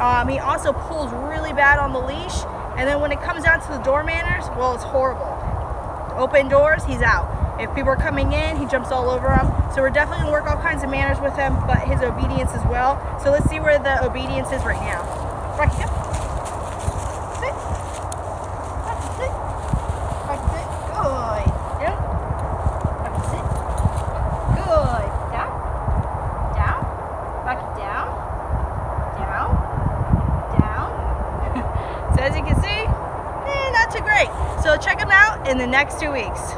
Um, he also pulls really bad on the leash. And then when it comes down to the door manners, well, it's horrible. Open doors, he's out. If people are coming in, he jumps all over them. So we're definitely gonna work all kinds of manners with him, but his obedience as well. So let's see where the obedience is right now. Rocky, come. Sit. Rocky, sit. Rocky, sit. Good. Down. Rocky, sit. Good. Down. Down. Rocky, down. Down. Down. so as you can see, eh, not too great. So check him two in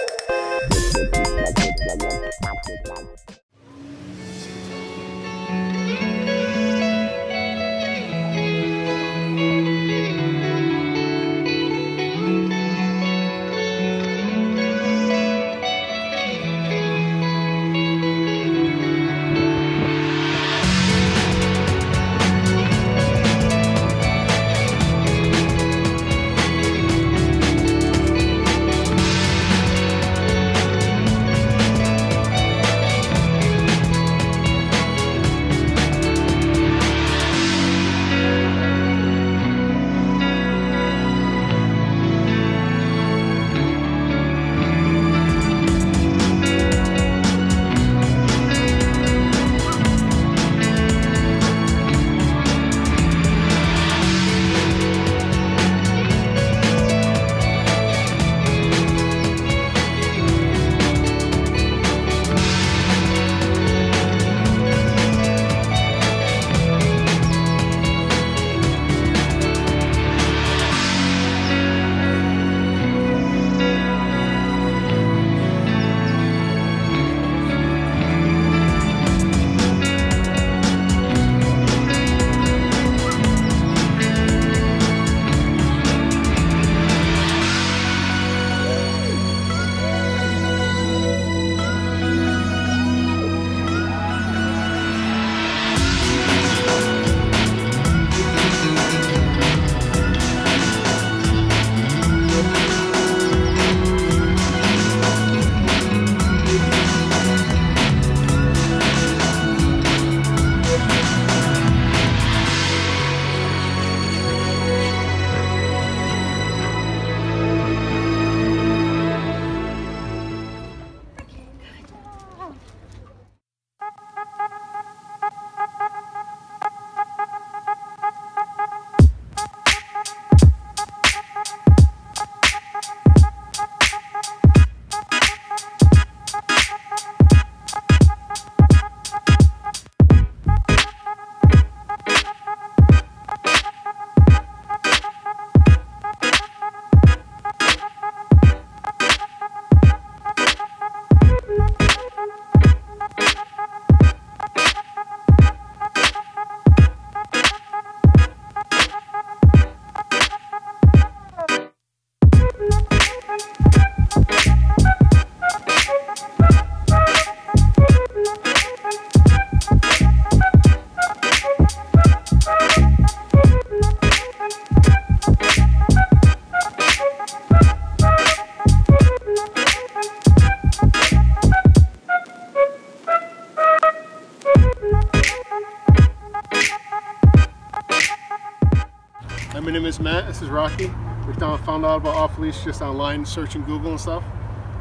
next two weeks. Matt. This is Rocky. We found, found out about off leash just online, searching Google and stuff.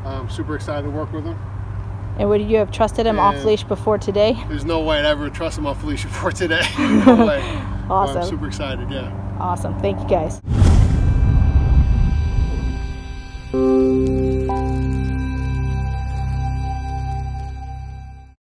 I'm super excited to work with him. And would you have trusted him off leash before today? There's no way I'd ever trust him off leash before today. no way. awesome. I'm super excited, yeah. Awesome. Thank you guys.